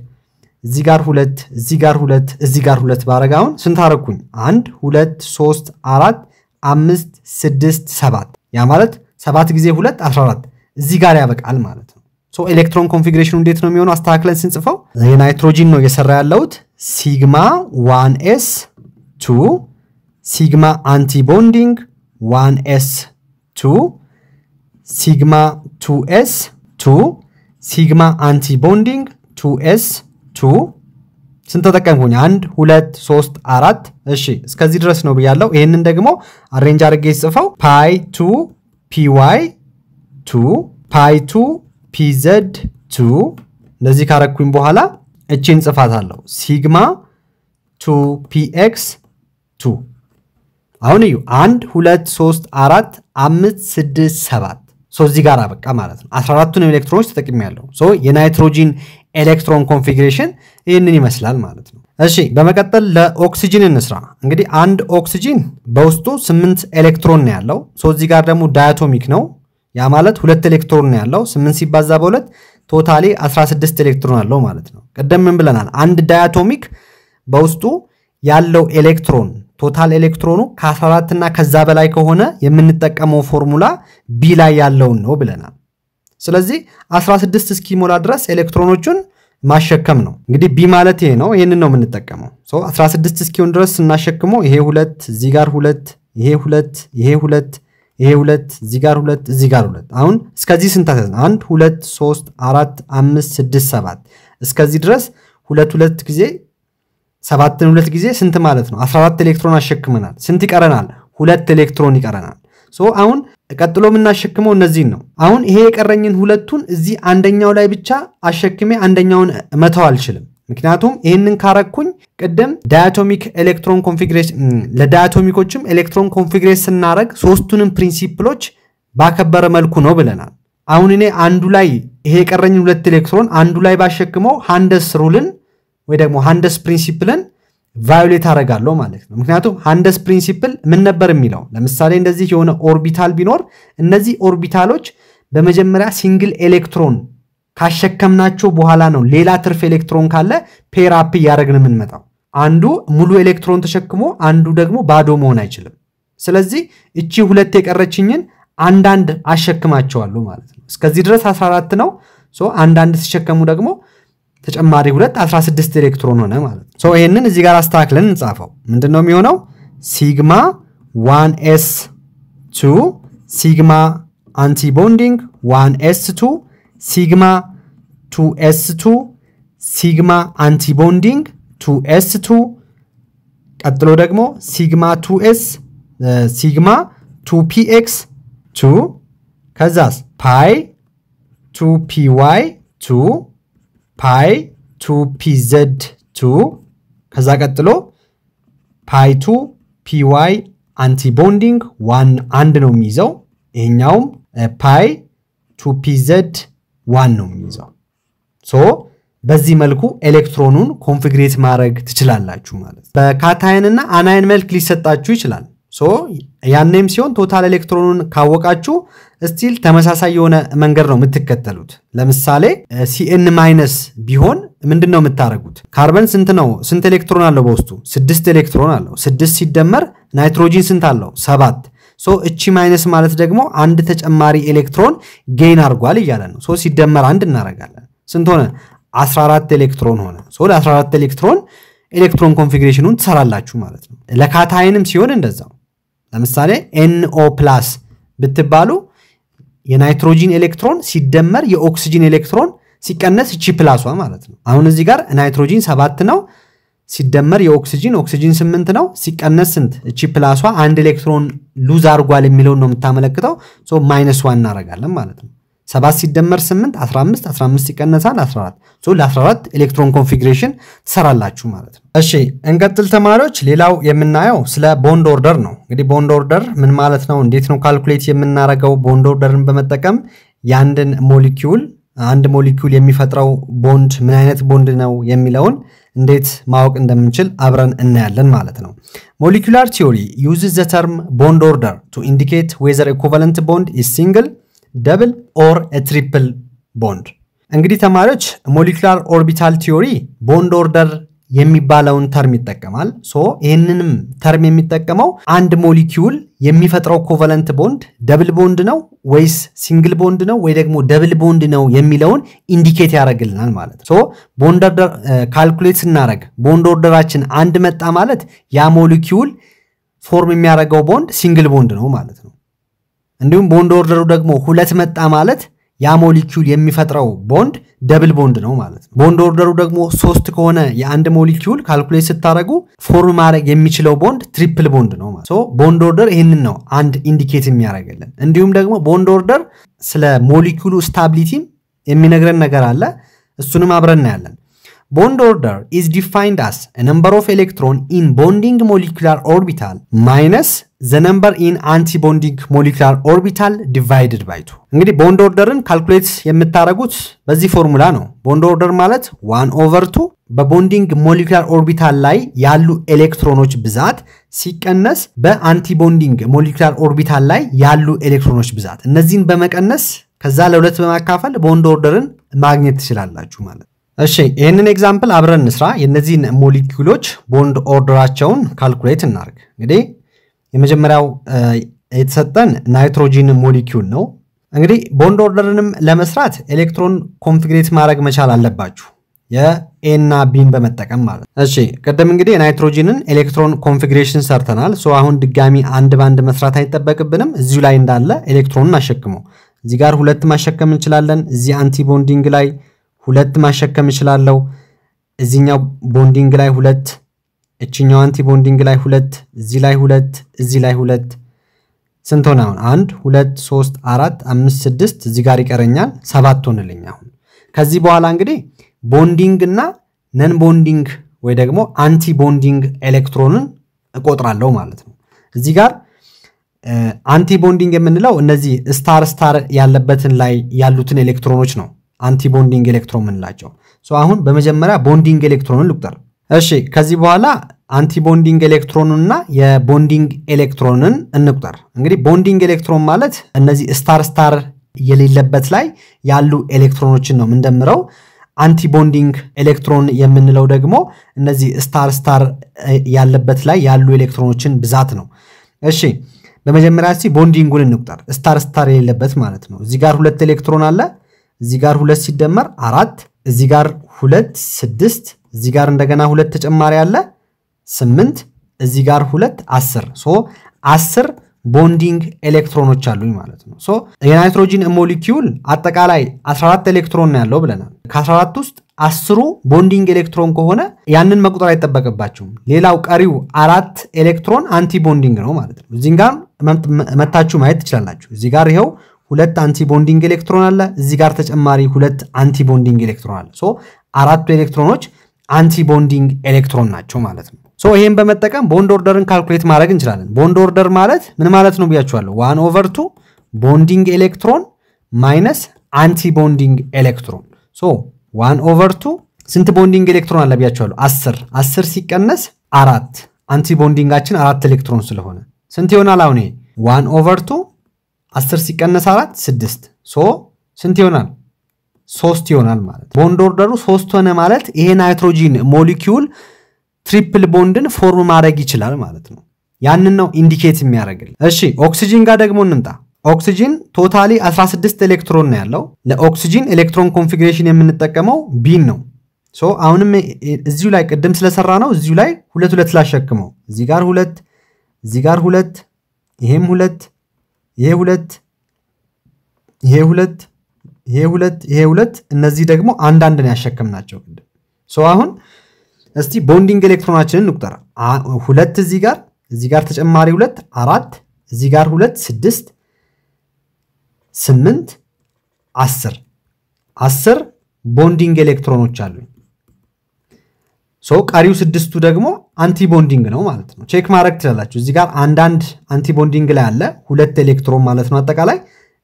እዚህ ጋር ሁለት እዚህ ጋር ሁለት እዚህ ጋር ሁለት ባረግ አሁን ስንት አረግኩኝ? አንድ ሁለት ሶስት አራት አምስት ስድስት ሰባት ያ ማለት ሰባት ጊዜ ሁለት 14 እዚህ ጋር ያበቃል ማለት ነው። so electron configuration ኑ እንዴት ነው የሚሆነው? አስተካክለን ስንጽፈው የናይትሮጂን ነው እየሰራ ያለሁት sigma one s two sigma antibonding one s two sigma two s two sigma anti bonding two s two ስንት ተጠቀምኩኝ? አንድ ሁለት ሶስት አራት። እሺ እስከዚህ ድረስ ነው ብያለው። ይህንን ደግሞ arrange አድርጌ ጽፈው pi two py two pi two pz two እንደዚህ ካረኩኝ በኋላ እቺን ጽፋት አለው sigma two px two አሁን እዩ አንድ ሁለት ሶስት አራት አምስት ስድስት ሰባት so እዚህ ጋር አበቃ ማለት ነው። 14ቱን ኤሌክትሮኖች ተጠቅሚ ያለው የናይትሮጂን electron configuration ይህንን ይመስላል ማለት ነው። እሺ በመቀጠል ለኦክሲጂን እንስራ። እንግዲህ አንድ ኦክሲጂን በውስጡ ስምንት ኤሌክትሮን ነው ያለው። so እዚህ ጋር ደግሞ diatomic ነው። ያ ማለት ሁለት ኤሌክትሮን ነው ያለው። 8 ሲባዛ በሁለት totally 16 ኤሌክትሮን አለው ማለት ነው። ቀደም ምን ብለናል? አንድ diatomic በውስጡ ያለው ኤሌክትሮን total ኤሌክትሮኑ ከ14 እና ከዛ በላይ ከሆነ የምንጠቀመው formula B ላይ ያለውን ነው ብለናል። ስለዚህ 16 እስኪሞላ ድረስ ኤሌክትሮኖቹን ማሸከም ነው። እንግዲህ B ማለት ይሄ ነው። ይህንን ነው የምንጠቀመው። 16 እስኪሆን ድረስ ስናሸክመው ይሄ ሁለት እዚህ ጋር ሁለት ይሄ ሁለት ይሄ ሁለት ይሄ ሁለት እዚህ ጋር ሁለት እዚህ ጋር ሁለት። አሁን እስከዚህ ስንት አተን? አንድ ሁለት ሶስት አራት አምስት ስድስት ሰባት እስከዚህ ድረስ ሁለት ሁለት ጊዜ ሰባትን ሁለት ጊዜ ስንት ማለት ነው? 14 ኤሌክትሮን አሸክመናል። ስንት ይቀረናል? ሁለት ኤሌክትሮን ይቀረናል። so አሁን ቀጥሎ የምናሸክመው እነዚህን ነው። አሁን ይሄ የቀረኝን ሁለቱን እዚህ አንደኛው ላይ ብቻ አሸክሜ አንደኛውን መተው አልችልም። ምክንያቱም ይህንን ካረኩኝ ቅድም diatomic electron configuration ለ diatomic ኦችም electron configurate ስናደረግ ሶስቱንም principle ኦች ባከበረ መልኩ ነው ብለናል። አሁን እኔ አንዱ ላይ ይሄ የቀረኝን ሁለት ኤሌክትሮን አንዱ ላይ ባሸክመው Hund's rule ን ወይ ደግሞ Hund's principle ን violate አደርጋለሁ ማለት ነው። ምክንያቱም Hund's principle ምን ነበር የሚለው? ለምሳሌ እንደዚህ የሆነ orbital ቢኖር እነዚህ orbital ኦች በመጀመሪያ single ኤሌክትሮን ካሸከምናቸው በኋላ ነው ሌላ ትርፍ ኤሌክትሮን ካለ pair up እያደረግን የምንመጣው። አንዱ ሙሉ ኤሌክትሮን ተሸክሞ አንዱ ደግሞ ባዶ መሆን አይችልም። ስለዚህ እቺ ሁለት የቀረችኝን አንዳንድ አሸክማቸዋለሁ ማለት ነው። እስከዚህ ድረስ 14 ነው። አንዳንድ ሲሸከሙ ደግሞ ተጨማሪ ሁለት 16 ኤሌክትሮን ሆነ ማለት ነው። ይህንን እዚህ ጋር አስተካክለን እንጻፈው። ምንድን ነው የሚሆነው? sigma one s two sigma antibonding one s two sigma two s two sigma antibonding two s two ቀጥሎ ደግሞ sigma two s sigma two p x two ከዛስ pi two p y two pi two p z two ከዛ ቀጥሎ pi two p y antibonding one አንድ ነው የሚይዘው። ይሄኛውም pi two p z one ነው የሚይዘው። so በዚህ መልኩ ኤሌክትሮኑን configurate ማድረግ ትችላላችሁ ማለት ነው። እና anion መልክ ሊሰጣችሁ ይችላል። so anion ም ሲሆን total ኤሌክትሮኑን ካወቃችሁ still ተመሳሳይ የሆነ መንገድ ነው የምትከተሉት። ለምሳሌ CN minus ቢሆን ምንድን ነው የምታደርጉት? ካርበን ስንት ነው? ስንት ኤሌክትሮን አለው በውስጡ? ስድስት ኤሌክትሮን አለው። ስድስት ሲደመር ናይትሮጂን ስንት አለው? ሰባት so እቺ minus ማለት ደግሞ አንድ ተጨማሪ ኤሌክትሮን gain አድርጓል እያለ ነው። so ሲደመር አንድ እናደርጋለን። ስንት ሆነ? 14 ኤሌክትሮን ሆነ። so ለ14 ኤሌክትሮን electron configuration ኡን ትሰራላችሁ ማለት ነው። ለካታይንም ሲሆን እንደዛው ለምሳሌ NO plus ብትባሉ የናይትሮጂን ኤሌክትሮን ሲደመር የኦክሲጂን ኤሌክትሮን ሲቀነስ እቺ plus ኧዋ ማለት ነው። አሁን እዚህ ጋር ናይትሮጂን ሰባት ነው ሲደመር የኦክሲጂን ኦክሲጂን ስምንት ነው ሲቀነስ ስንት? እቺ plus ኧዋ አንድ ኤሌክትሮን lose አድርጓል የሚለውን ነው የምታመለክተው። minus one እናደርጋለን ማለት ነው። ሰባት ሲደመር ስምንት 15 15 ይቀነሳል 14 ለ14 electron configuration ትሰራላችሁ ማለት ነው። እሺ እንቀጥል ተማሪዎች። ሌላው የምናየው ስለ bond order ነው። እንግዲህ bond order ምን ማለት ነው? እንዴት ነው calculate የምናደርገው? bond order ን በመጠቀም የአንድን ሞሊኪውል አንድ ሞሊኪውል የሚፈጥረው ቦንድ ምን አይነት ቦንድ ነው የሚለውን እንዴት ማወቅ እንደምንችል አብረን እናያለን ማለት ነው። molecular theory uses the term bond order to indicate whether a covalent bond is single double or triple bond። እንግዲህ ተማሪዎች molecular orbital theory bond order የሚባለውን term ይጠቀማል። so ይህንንም term የሚጠቀመው አንድ ሞሊኪውል የሚፈጥረው covalent bond double bond ነው ወይስ single bond ነው ወይ ደግሞ double bond ነው የሚለውን indicate ያደርግልናል ማለት ነው። so bond order calculate ስናደርግ bond order ኣችን አንድ መጣ ማለት ያ ሞሊኪውል form የሚያደርገው bond single bond ነው ማለት ነው። እንዲሁም bond order ኡ ደግሞ ሁለት መጣ ማለት ያ ሞሊኪውል የሚፈጥረው bond double bond ነው ማለት ነው። bond order ኡ ደግሞ ሶስት ከሆነ የአንድ ሞሊኪውል calculate ስታደረጉ form ማድረግ የሚችለው bond triple bond ነው ማለት ነው። bond order ይህንን ነው አንድ indicate የሚያደርግልን። እንዲሁም ደግሞ bond order ስለ ሞሊኪውሉ stability ም የሚነግረን ነገር አለ። እሱንም አብረን እናያለን። bond order is defined as number of electron in bonding molecular orbital minus the number in antibonding molecular orbital divided by two። እንግዲህ bond order ን calculate የምታደርጉት በዚህ ፎርሙላ ነው። bond order ማለት one over two በ bonding molecular orbital ላይ ያሉ ኤሌክትሮኖች ብዛት ሲቀነስ በ antibonding molecular orbital ላይ ያሉ ኤሌክትሮኖች ብዛት እነዚህን በመቀነስ ከዛ ለሁለት በማካፈል bond order ን ማግኘት ትችላላችሁ ማለት እሺ ይህንን example አብረን እንስራ። የእነዚህን ሞሊኪውሎች bond order ኣቸውን calculate እናርግ። እንግዲህ የመጀመሪያው የተሰጠን ናይትሮጂን ሞሊኪውል ነው። እንግዲህ bond order ንም ለመስራት electron configurate ማድረግ መቻል አለባችሁ የ A እና B ን በመጠቀም ማለት ነው። እሺ ቅድም እንግዲህ የናይትሮጂንን electron configuration ሰርተናል። so አሁን ድጋሚ አንድ በአንድ መስራት አይጠበቅብንም። እዚሁ ላይ እንዳለ ኤሌክትሮንን አሸክመው እዚህ ጋር ሁለት ማሸከም እንችላለን። እዚህ antibonding ላይ ሁለት ማሸከም እችላለሁ። እዚኛው bonding ላይ ሁለት፣ እችኛው antibonding ላይ ሁለት፣ እዚህ ላይ ሁለት፣ እዚህ ላይ ሁለት ስንት ሆነ? አሁን አንድ ሁለት ሶስት አራት አምስት ስድስት እዚህ ጋር ይቀረኛል ሰባት ሆንልኝ። አሁን ከዚህ በኋላ እንግዲህ bonding እና non-bonding ወይ ደግሞ antibonding ኤሌክትሮንን እቆጥራለሁ ማለት ነው። እዚህ ጋር antibonding የምንለው እነዚህ star star ያለበትን ላይ ያሉትን ኤሌክትሮኖች ነው antibonding ኤሌክትሮን የምንላቸው። አሁን በመጀመሪያ bonding ኤሌክትሮንን ልቁጠር። እሺ ከዚህ በኋላ antibonding ኤሌክትሮንን እና የ bonding ኤሌክትሮንን እንቁጠር። እንግዲህ bonding ኤሌክትሮን ማለት እነዚህ star star የሌለበት ላይ ያሉ ኤሌክትሮኖችን ነው የምንደምረው። antibonding ኤሌክትሮን የምንለው ደግሞ እነዚህ star star ያለበት ላይ ያሉ ኤሌክትሮኖችን ብዛት ነው። እሺ በመጀመሪያ bonding ኡን እንቁጠር። star star የሌለበት ማለት ነው። እዚህ ጋር ሁለት ኤሌክትሮን አለ። እዚህ ጋር ሁለት ሲደመር አራት፣ እዚህ ጋር ሁለት ስድስት፣ እዚህ ጋር እንደገና ሁለት ተጨማሪ አለ ስምንት እዚህ ጋር ሁለት አስር so አስር bonding ኤሌክትሮኖች አሉኝ ማለት ነው። so የናይትሮጂን ሞሊኪውል አጠቃላይ 14 ኤሌክትሮን ነው ያለው ብለናል። ከ14 ውስጥ አስሩ bonding ኤሌክትሮን ከሆነ ያንን መቁጠር አይጠበቅባችሁም። ሌላው ቀሪው አራት ኤሌክትሮን antibonding ነው ማለት ነው። እዚህ ጋር መታችሁ ማየት ትችላላችሁ። እዚህ ጋር ይኸው ሁለት antibonding ኤሌክትሮን አለ። እዚህ ጋር ተጨማሪ ሁለት antibonding ኤሌክትሮን አለ። so አራቱ ኤሌክትሮኖች antibonding ኤሌክትሮን ናቸው ማለት ነው። so ይህም በመጠቀም bond order ን calculate ማድረግ እንችላለን። bond order ማለት ምን ማለት ነው ብያችኋለሁ። one over two bonding electron minus antibonding electron። so one over two ስንት bonding ኤሌክትሮን አለ ብያችኋለሁ? አስር አስር ሲቀነስ አራት antibonding ኣችን አራት ኤሌክትሮን ስለሆነ ስንት ይሆናል? አሁን one over two አስር ሲቀነስ አራት ስድስት so ስንት ይሆናል? ሶስት ይሆናል ማለት bond order ኡ ሶስት ሆነ ማለት ይሄ ናይትሮጂን ሞሊኪውል triple bond ን form ማድረግ ይችላል ማለት ነው። ያንን ነው indicate የሚያደርግልን። እሺ ኦክሲጂን ጋር ደግሞ እንምጣ። ኦክሲጂን totally 16 ኤሌክትሮን ነው ያለው። ለኦክሲጂን electron configuration የምንጠቀመው B ን ነው። so አሁንም እዚሁ ላይ ቅድም ስለሰራ ነው እዚሁ ላይ ሁለት ሁለት ላሸክመው። እዚህ ጋር ሁለት፣ እዚህ ጋር ሁለት፣ ይሄም ሁለት፣ ይሄ ሁለት፣ ይሄ ሁለት፣ ይሄ ሁለት፣ ይሄ ሁለት። እነዚህ ደግሞ አንዳንድ ነው ያሸከምናቸው ቅድም። አሁን እስቲ bonding ኤሌክትሮናችንን እንቁጠር። ሁለት እዚህ ጋር እዚህ ጋር ተጨማሪ ሁለት አራት፣ እዚህ ጋር ሁለት ስድስት፣ ስምንት፣ አስር አስር bonding ኤሌክትሮኖች አሉኝ። ቀሪው ስድስቱ ደግሞ antibonding ነው ማለት ነው። check ማድረግ ትችላላችሁ። እዚህ ጋር አንዳንድ antibonding ላይ አለ ሁለት ኤሌክትሮን ማለት ነው። አጠቃላይ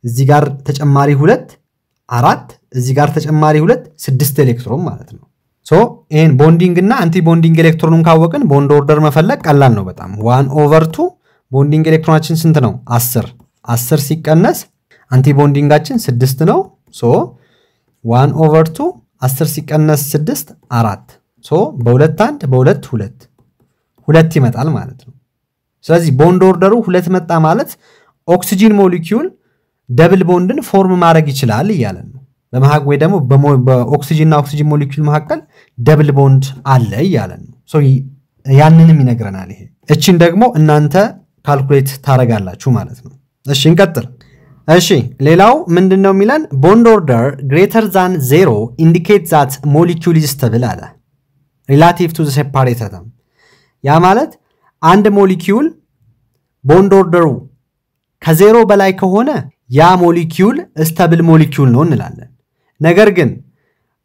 እዚህ ጋር ተጨማሪ ሁለት አራት፣ እዚህ ጋር ተጨማሪ ሁለት ስድስት ኤሌክትሮን ማለት ነው። so ይህን bonding እና antibonding ኤሌክትሮኑን ካወቅን bond order መፈለግ ቀላል ነው በጣም one over two bonding ኤሌክትሮናችን ስንት ነው? አስር አስር ሲቀነስ antibonding ኣችን ስድስት ነው። so one over two አስር ሲቀነስ ስድስት አራት በሁለት አንድ በሁለት ሁለት ሁለት ይመጣል ማለት ነው። ስለዚህ bond order ኡ ሁለት መጣ ማለት ኦክሲጂን ሞሊኪዩል double bond ን form ማድረግ ይችላል እያለን ነው። በመሀል ወይ ደግሞ በኦክሲጂንና ኦክሲጂን ሞሊኪዩል መካከል double bond አለ እያለን ነው። ያንንም ይነግረናል ይሄ። እችን ደግሞ እናንተ calculate ታደርጋላችሁ ማለት ነው። እሺ እንቀጥል። እሺ ሌላው ምንድን ነው የሚለን bond order greater than zero indicate that molecule stable አለ relative to separate atom። ያ ማለት አንድ ሞሊኪዩል bond order ኡ ከዜሮ በላይ ከሆነ ያ ሞሊኪዩል stable molecule ነው እንላለን። ነገር ግን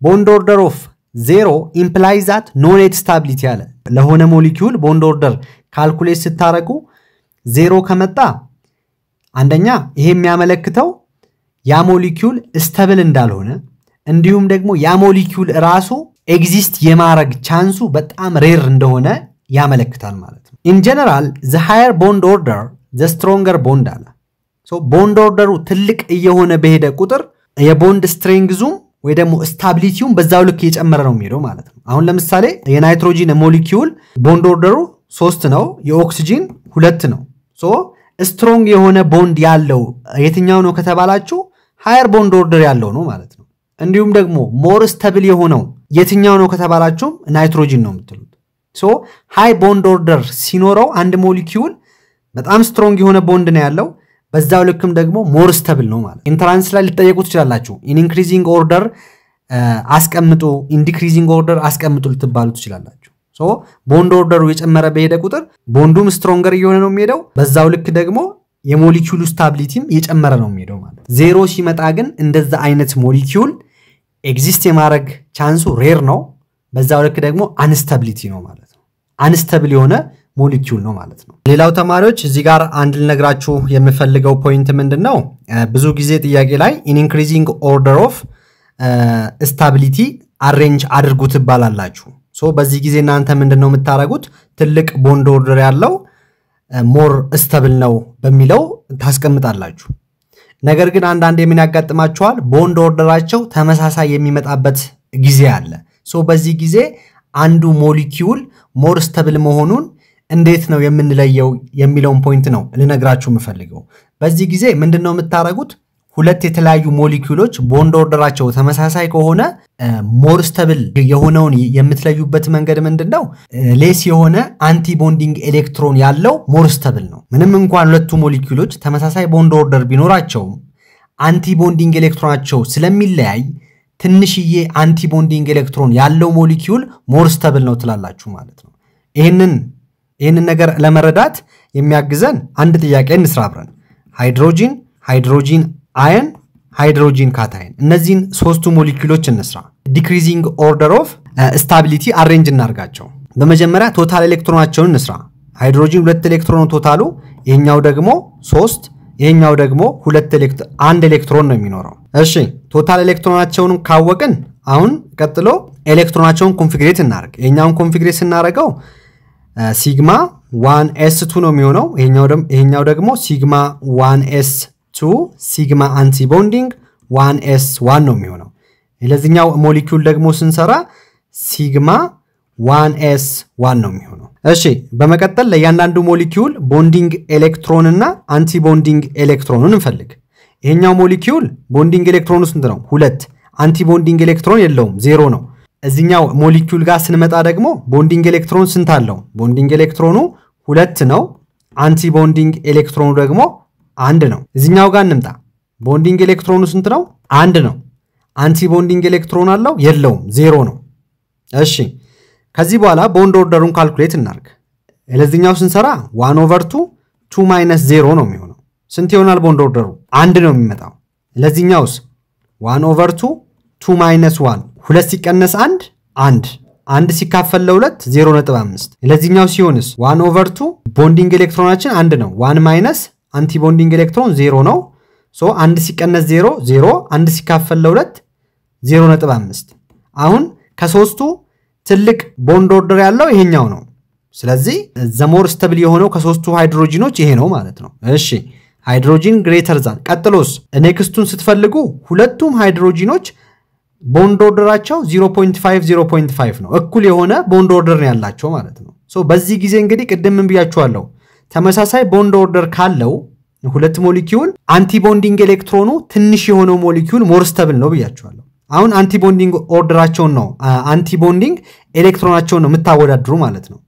bond order of zero imply that no net stability አለ። ለሆነ ሞሊኪዩል bond order calculate ስታረጉ ዜሮ ከመጣ አንደኛ ይሄ የሚያመለክተው ያ ሞሊኪዩል stable እንዳልሆነ እንዲሁም ደግሞ ያ ሞሊኪዩል ራሱ exist የማድረግ chance ኡ በጣም rare እንደሆነ ያመለክታል ማለት ነው። in general the higher bond order the stronger bond አለ። bond order ኡ ትልቅ እየሆነ በሄደ ቁጥር የ bond strength ኡም ወይ ደግሞ stability ውም በዛው ልክ እየጨመረ ነው የሚሄደው ማለት ነው። አሁን ለምሳሌ የናይትሮጂን ሞሊኪውል bond order ኡ ሶስት ነው፣ የኦክሲጂን ሁለት ነው። strong የሆነ ቦንድ ያለው የትኛው ነው ከተባላችሁ higher bond order ያለው ነው ማለት ነው። እንዲሁም ደግሞ more stable የሆነው የትኛው ነው ከተባላችሁም ናይትሮጂን ነው የምትሉት። so high bond order ሲኖረው አንድ ሞሊኪውል በጣም strong የሆነ ቦንድ ነው ያለው፣ በዛው ልክም ደግሞ more stable ነው ማለት። entrance ላይ ልትጠየቁ ትችላላችሁ። in increasing order አስቀምጡ፣ in decreasing order አስቀምጡ ልትባሉ ትችላላችሁ። bond order ኡ እየጨመረ በሄደ ቁጥር bond ኡም stronger እየሆነ ነው የሚሄደው፣ በዛው ልክ ደግሞ የሞሊኪውሉ stability ም እየጨመረ ነው የሚሄደው ማለት። ዜሮ ሲመጣ ግን እንደዛ አይነት ሞሊኪውል exist የማድረግ chance ኡ rare ነው። በዛው ልክ ደግሞ unstability ነው ማለት ነው። unstable የሆነ ሞሊኪውል ነው ማለት ነው። ሌላው ተማሪዎች እዚህ ጋር አንድ ልነግራችሁ የምፈልገው point ምንድን ነው? ብዙ ጊዜ ጥያቄ ላይ in increasing order of stability arrange አድርጉ ትባላላችሁ። በዚህ ጊዜ እናንተ ምንድን ነው የምታደርጉት? ትልቅ bond order ያለው more stable ነው በሚለው ታስቀምጣላችሁ። ነገር ግን አንዳንዴ ምን ያጋጥማችኋል? bond order ኣቸው ተመሳሳይ የሚመጣበት ጊዜ አለ። so በዚህ ጊዜ አንዱ ሞሊኪውል more stable መሆኑን እንዴት ነው የምንለየው የሚለውን point ነው ልነግራችሁ የምፈልገው። በዚህ ጊዜ ምንድን ነው የምታደርጉት? ሁለት የተለያዩ ሞሊኪውሎች bond order ኣቸው ተመሳሳይ ከሆነ more stable የሆነውን የምትለዩበት መንገድ ምንድን ነው? less የሆነ anti bonding ኤሌክትሮን ያለው more stable ነው። ምንም እንኳን ሁለቱ ሞሊኪውሎች ተመሳሳይ bond order ቢኖራቸውም anti bonding ኤሌክትሮናቸው ስለሚለያይ ትንሽዬ anti bonding ኤሌክትሮን ያለው ሞሊኪውል more stable ነው ትላላችሁ ማለት ነው። ይህንን ይህንን ነገር ለመረዳት የሚያግዘን አንድ ጥያቄ እንስራ አብረን። ሃይድሮጂን ሃይድሮጂን ion ሃይድሮጂን ካታይን እነዚህን ሶስቱ ሞሊኪውሎች እንስራ። decreasing order of stability arrange እናርጋቸው። በመጀመሪያ total ኤሌክትሮናቸውን እንስራ። ሃይድሮጂን ሁለት ኤሌክትሮን total ኡ፣ ይሄኛው ደግሞ ሶስት፣ ይሄኛው ደግሞ ሁለት አንድ ኤሌክትሮን ነው የሚኖረው። እሺ total ኤሌክትሮናቸውን ካወቅን አሁን ቀጥሎ ኤሌክትሮናቸውን configurate እናርግ። ይሄኛውን configurate ስናደርገው sigma one s two ነው የሚሆነው። ይሄኛው ደግሞ sigma one s two sigma anti bonding one s one ነው የሚሆነው። ለዚኛው ሞሊኪውል ደግሞ ስንሰራ sigma one s one ነው የሚሆነው። እሺ በመቀጠል ለእያንዳንዱ ሞሊኪውል bonding ኤሌክትሮን እና anti bonding ኤሌክትሮኑን እንፈልግ። ይሄኛው ሞሊኪውል bonding ኤሌክትሮኑ ስንት ነው? ሁለት። anti bonding ኤሌክትሮን የለውም፣ ዜሮ ነው። እዚኛው ሞሊኪውል ጋር ስንመጣ ደግሞ bonding ኤሌክትሮን ስንት አለው? bonding ኤሌክትሮኑ ሁለት ነው። anti bonding ኤሌክትሮኑ ደግሞ አንድ ነው። እዚኛው ጋር እንምጣ። bonding ኤሌክትሮኑ ስንት ነው? አንድ ነው። anti bonding ኤሌክትሮን አለው? የለውም፣ ዜሮ ነው። እሺ ከዚህ በኋላ bond order ኡን calculate እናርግ። ለዚኛው ስንሰራ one over two two minus zero ነው የሚሆነው። ስንት ይሆናል bond order ኡ? አንድ ነው የሚመጣው። ለዚኛውስ one over two two minus one ሁለት ሲቀነስ አንድ አንድ አንድ ሲካፈል ለሁለት 0.5 ለዚህኛው ሲሆንስ one over two bonding ኤሌክትሮናችን አንድ ነው። one minus anti bonding ኤሌክትሮን ዜሮ ነው። so አንድ ሲቀነስ ዜሮ ዜሮ አንድ ሲካፈል ለሁለት 0.5 አሁን ከሶስቱ ትልቅ bond order ያለው ይሄኛው ነው። ስለዚህ the more stable የሆነው ከሶስቱ ሃይድሮጂኖች ይሄ ነው ማለት ነው። እሺ ሃይድሮጂን greater than ቀጥሎስ next ኡን ስትፈልጉ ሁለቱም ሃይድሮጂኖች bond order ኣቸው 0.5 0.5 ነው። እኩል የሆነ bond order ያላቸው ማለት ነው። በዚህ ጊዜ እንግዲህ ቅድም ምን ብያችኋለሁ? ተመሳሳይ bond order ካለው ሁለት ሞሊኪውል antibonding ኤሌክትሮኑ ትንሽ የሆነው ሞሊኪውል more stable ነው ብያችኋለሁ። አሁን antibonding order ኣቸውን ነው antibonding ኤሌክትሮናቸውን ነው የምታወዳድሩት ማለት ነው።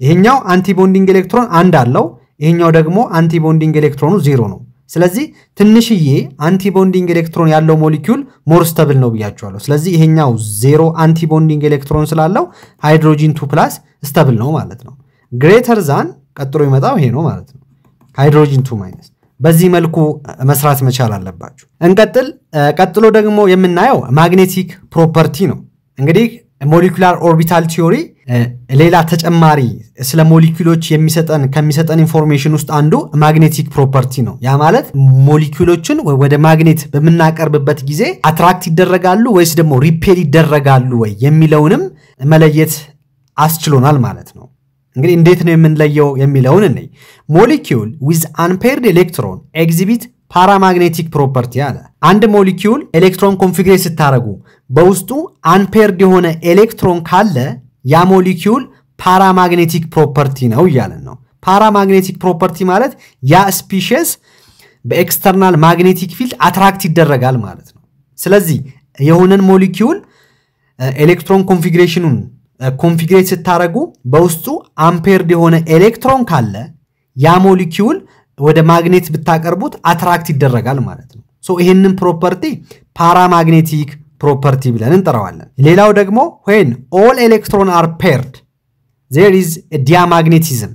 ይሄኛው antibonding ኤሌክትሮን አንድ አለው፣ ይሄኛው ደግሞ antibonding ኤሌክትሮኑ ዜሮ ነው። ስለዚህ ትንሽዬ antibonding ኤሌክትሮን ያለው ሞሊኪውል more stable ነው ብያችኋለሁ። ስለዚህ ይሄኛው ዜሮ antibonding ኤሌክትሮን ስላለው ሃይድሮጂን two plus stable ነው ማለት ነው። greater than ቀጥሎ የሚመጣው ይሄ ነው ማለት ነው። ሃይድሮጂን two minus በዚህ መልኩ መስራት መቻል አለባችሁ። እንቀጥል። ቀጥሎ ደግሞ የምናየው magnetic property ነው። እንግዲህ molecular orbital theory ሌላ ተጨማሪ ስለ ሞሊኪውሎች የሚሰጠን ከሚሰጠን information ውስጥ አንዱ magnetic property ነው። ያ ማለት ሞሊኪውሎችን ወደ ማግኔት በምናቀርብበት ጊዜ attract ይደረጋሉ ወይስ ደግሞ repel ይደረጋሉ ወይ የሚለውንም መለየት አስችሎናል ማለት ነው። እንግዲህ እንዴት ነው የምንለየው የሚለውን እንይ። molecule with unpaired electron exhibit paramagnetic property አለ። አንድ ሞሊኪውል electron configurate ስታደረጉ በውስጡ unpaired የሆነ ኤሌክትሮን ካለ ያ ሞሊኪውል paramagnetic property ነው እያለን ነው። paramagnetic property ማለት ያ species በ external magnetic field attract ይደረጋል ማለት ነው። ስለዚህ የሆነን ሞሊኪውል electron configuration ኑን configurate ስታደረጉ በውስጡ unpaired የሆነ ኤሌክትሮን ካለ ያ ሞሊኪውል ወደ ማግኔት ብታቀርቡት attract ይደረጋል ማለት ነው። so ይህንን property paramagnetic property ብለን እንጠራዋለን። ሌላው ደግሞ when all electron are paired there is diamagnetism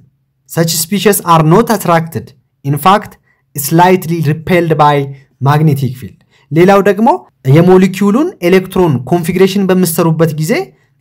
such species are not attracted in fact slightly repelled by magnetic field። ሌላው ደግሞ የሞሊኪውሉን electron configuration በምትሰሩበት ጊዜ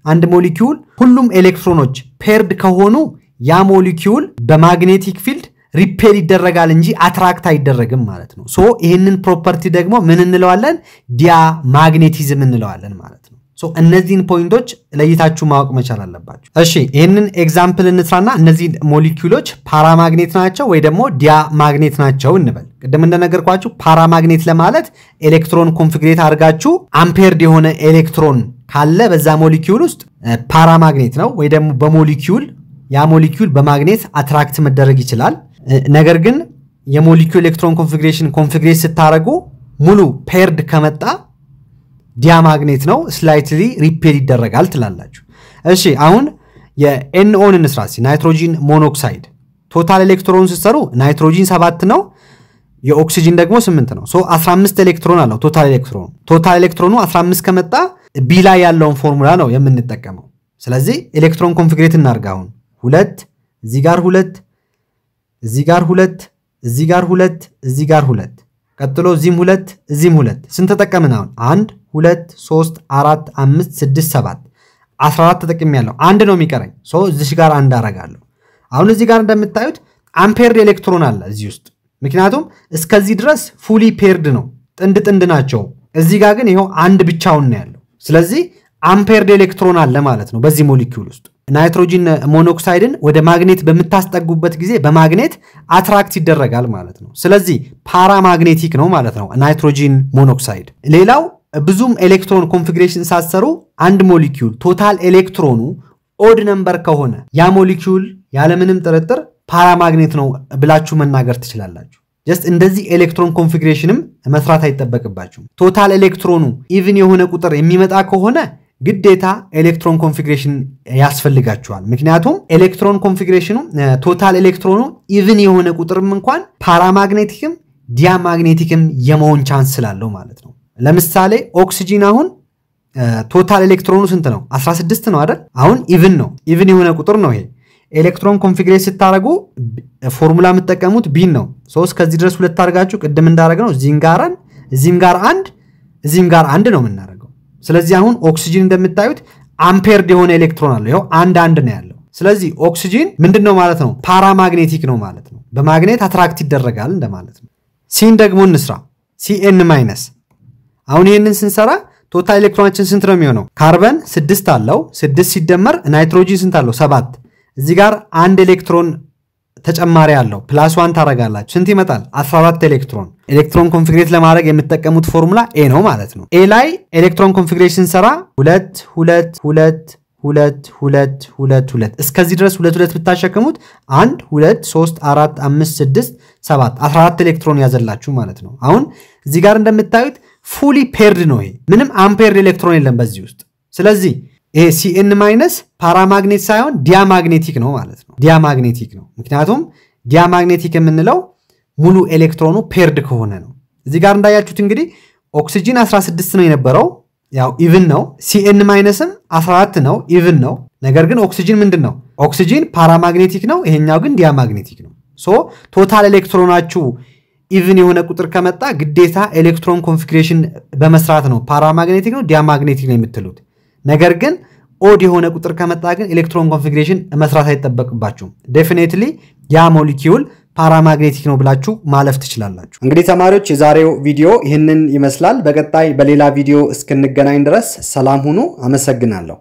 አንድ ሞሊኪውል ሁሉም ኤሌክትሮኖች paired ከሆኑ ያ ሞሊኪውል በ magnetic field repel ይደረጋል እንጂ attract አይደረግም ማለት ነው። so ይህንን property ደግሞ ምን እንለዋለን? diamagnetism እንለዋለን ማለት ነው። so እነዚህን point ኦች ለይታችሁ ማወቅ መቻል አለባችሁ። እሺ ይህንን example እንስራና እነዚህ ሞሊኪውሎች paramagnet ናቸው ወይ ደግሞ diamagnet ናቸው እንበል። ቅድም እንደነገርኳችሁ paramagnet ለማለት electron configurate አድርጋችሁ unpaired የሆነ ኤሌክትሮን ካለ በዛ ሞሊኪውል ውስጥ paramagnet ነው ወይ ደግሞ በሞሊኪውል ያ ሞሊኪውል በማግኔት attract መደረግ ይችላል። ነገር ግን የሞሊኪውል electron configuration configurate ስታደርጉ ሙሉ paired ከመጣ diamagnet ነው፣ slightly repel ይደረጋል ትላላችሁ። እሺ አሁን የ NO ን እንስራ። nitrogen monoxide total electron ስትሰሩ ናይትሮጂን ሰባት ነው፣ የኦክሲጂን ደግሞ ስምንት ነው። so 15 ኤሌክትሮን አለው total electron ኑ። total electron ኑ 15 ከመጣ B ላይ ያለውን ፎርሙላ ነው የምንጠቀመው። ስለዚህ electron configurate እናድርግ። አሁን ሁለት እዚህ ጋር ሁለት እዚህ ጋር ሁለት እዚህ ጋር ሁለት እዚህ ጋር ሁለት ቀጥሎ እዚህም ሁለት እዚህም ሁለት ስንት ተጠቀምን? አሁን አንድ ሁለት ሶስት አራት አምስት ስድስት ሰባት አስራ አራት ተጠቅም ያለው አንድ ነው የሚቀረኝ። so እዚህ ጋር አንድ አረጋለሁ። አሁን እዚህ ጋር እንደምታዩት unpaired electron አለ እዚህ ውስጥ ምክንያቱም እስከዚህ ድረስ fully paired ነው፣ ጥንድ ጥንድ ናቸው። እዚህ ጋር ግን ይኸው አንድ ብቻውን ነው ያለው። ስለዚህ unpaired electron አለ ማለት ነው በዚህ ሞሊኪውል ውስጥ። nitrogen monoxide ን ወደ ማግኔት በምታስጠጉበት ጊዜ በማግኔት attract ይደረጋል ማለት ነው። ስለዚህ paramagnetic ነው ማለት ነው nitrogen monoxide። ሌላው ብዙም electron configuration ሳትሰሩ አንድ ሞሊኪውል total electron ኑ odd number ከሆነ ያ ሞሊኪውል ያለምንም ጥርጥር paramagnet ነው ብላችሁ መናገር ትችላላችሁ። just እንደዚህ electron configuration ም መስራት አይጠበቅባችሁም። total electron ኑ even የሆነ ቁጥር የሚመጣ ከሆነ ግዴታ electron configuration ያስፈልጋችኋል። ምክንያቱም electron configuration ኑ total electron ኑ even የሆነ ቁጥርም እንኳን paramagnetic ም diamagnetic ም የመሆን chance ስላለው ማለት ነው። ለምሳሌ ኦክሲጂን አሁን total electron ኑ ስንት ነው? 16 ነው አይደል? አሁን even ነው። even የሆነ ቁጥር ነው ይሄ electron configurate ስታደርጉ formula የምትጠቀሙት B ን ነው። ሶስት ከዚህ ድረስ ሁለት አድርጋችሁ ቅድም እንዳደረግ ነው እዚህም ጋር እዚህም ጋር አንድ እዚህም ጋር አንድ ነው የምናደርገው። ስለዚህ አሁን ኦክሲጂን እንደምታዩት unpaired የሆነ ኤሌክትሮን አለው። ይኸው አንድ አንድ ነው ያለው። ስለዚህ ኦክሲጂን ምንድን ነው ማለት ነው? paramagnetic ነው ማለት ነው። በማግኔት attract ይደረጋል እንደማለት ነው። CN ደግሞ እንስራ። CN minus አሁን ይህንን ስንሰራ total electron ኣችን ስንት ነው የሚሆነው? ካርበን ስድስት አለው። ስድስት ሲደመር ናይትሮጂን ስንት አለው? ሰባት እዚህ ጋር አንድ ኤሌክትሮን ተጨማሪ አለው። plus one ታረጋላችሁ። ስንት ይመጣል? 14 ኤሌክትሮን። electron configurate ለማድረግ የምትጠቀሙት formula A ነው ማለት ነው። A ላይ electron configuration ሰራ ሁለት ሁለት ሁለት ሁለት ሁለት ሁለት ሁለት እስከዚህ ድረስ ሁለት ሁለት ብታሸክሙት አንድ ሁለት ሶስት አራት አምስት ስድስት ሰባት 14 ኤሌክትሮን ያዘላችሁ ማለት ነው። አሁን እዚህ ጋር እንደምታዩት fully paired ነው። ይሄ ምንም unpaired electron የለም በዚህ ውስጥ። ስለዚህ ይሄ CN minus paramagnet ሳይሆን diamagnetic ነው ማለት ነው። diamagnetic ነው። ምክንያቱም diamagnetic የምንለው ሙሉ ኤሌክትሮኑ paired ከሆነ ነው። እዚህ ጋር እንዳያችሁት እንግዲህ ኦክሲጂን 16 ነው የነበረው፣ ያው even ነው። CN minus ም 14 ነው፣ even ነው። ነገር ግን ኦክሲጂን ምንድን ነው? ኦክሲጂን paramagnetic ነው፣ ይሄኛው ግን diamagnetic ነው። so total electron ኣችሁ even የሆነ ቁጥር ከመጣ ግዴታ electron configuration በመስራት ነው paramagnetic ነው diamagnetic ነው የምትሉት። ነገር ግን odd የሆነ ቁጥር ከመጣ ግን electron configuration መስራት አይጠበቅባችሁም። definitely ያ ሞሊኪውል paramagnetic ነው ብላችሁ ማለፍ ትችላላችሁ። እንግዲህ ተማሪዎች የዛሬው ቪዲዮ ይህንን ይመስላል። በቀጣይ በሌላ ቪዲዮ እስክንገናኝ ድረስ ሰላም ሁኑ። አመሰግናለሁ።